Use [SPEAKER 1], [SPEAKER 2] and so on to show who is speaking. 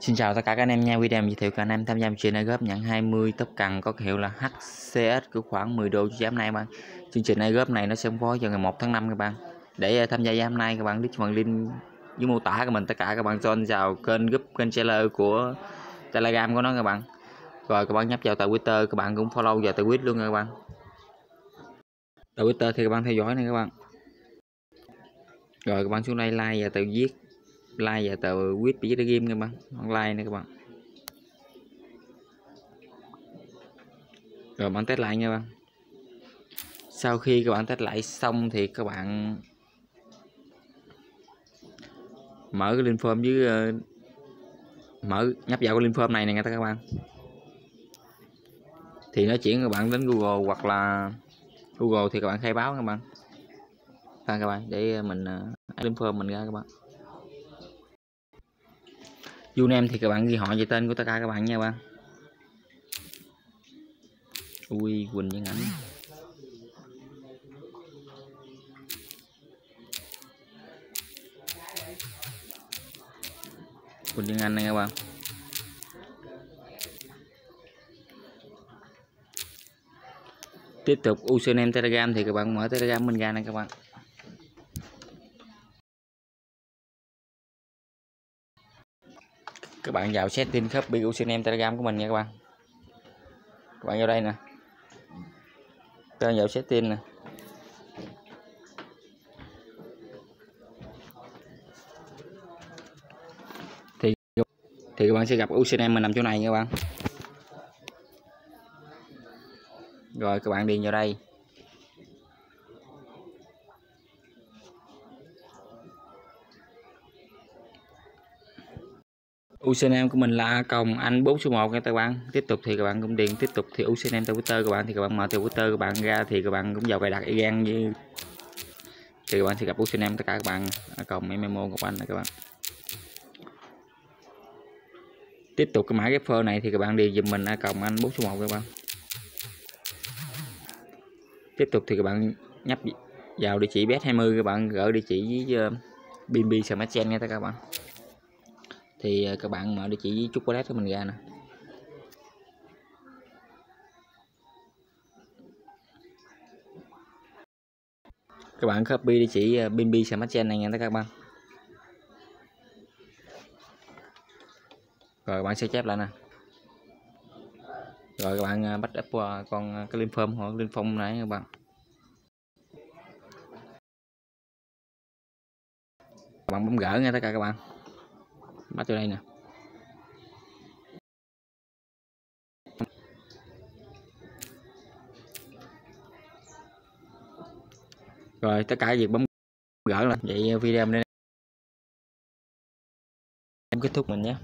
[SPEAKER 1] Xin chào tất cả các anh em nha, video giới thiệu các anh em tham gia chương trình góp nhận 20 tốc cần có hiệu là HCS của khoảng 10 đô cho hôm này các bạn. Chương trình này góp này nó sẽ có vào ngày 1 tháng 5 các bạn. Để ờ, tham gia giám này các bạn click phần link dưới mô tả của mình tất cả các bạn join vào kênh group kênh trailer của Telegram của nó các bạn. Rồi các bạn nhấp vào tài Twitter các bạn cũng follow vào tài Twitter luôn các bạn. Tài Twitter thì các bạn theo dõi này các bạn. Rồi các bạn xuống đây like và tự viết like và tờ quýt bị game các bạn. Like này các bạn. Rồi bạn test lại nha bạn. Sau khi các bạn test lại xong thì các bạn mở cái link form với ờ, mở nhấp vào cái link form này nè các bạn. Thì nó chuyển các bạn đến Google hoặc là Google thì các bạn khai báo các bạn. Các bạn để mình uh, link form mình ra các bạn username thì các bạn ghi họ về tên của tất cả các bạn nha bạn ui, quỳnh với ảnh quỳnh với anh này các bạn tiếp tục username telegram thì các bạn mở telegram mình ra này các bạn. Các bạn vào setting copy username telegram của mình nha các bạn. Các bạn vào đây nè. Các bạn vào setting nè. Thì thì các bạn sẽ gặp username mình nằm chỗ này nha các bạn. Rồi, các bạn điền vào đây. Username của mình là còng anh 4 số 1 nha các bạn. Tiếp tục thì các bạn cũng điền tiếp tục thì username twitter các bạn thì các bạn mở từ twitter các bạn ra thì các bạn cũng vào cài đặt y gan như thì các bạn sẽ gặp username tất cả các bạn. Còng memo của bạn này các bạn. Tiếp tục cái mã refer này thì các bạn điền dùm mình còng anh 4 số 1 các bạn. Tiếp tục thì các bạn nhấp vào địa chỉ bet20 các bạn gửi địa chỉ với ờ, uh, BNB Smart nha các bạn thì à, các bạn mở địa chỉ với chocolate của mình ra nè. Các bạn copy địa chỉ à, ờ, BNB Smart Chain này nha các bạn. Rồi các bạn sẽ chép lại nè. Rồi các bạn à, bắt up con cái liên phong hoặc liên phong này các bạn. Các bạn bấm gỡ nha tất cả các bạn bắt từ đây nè. Rồi, tất cả việc bấm gỡ là vậy, video này em kết thúc mình nhé.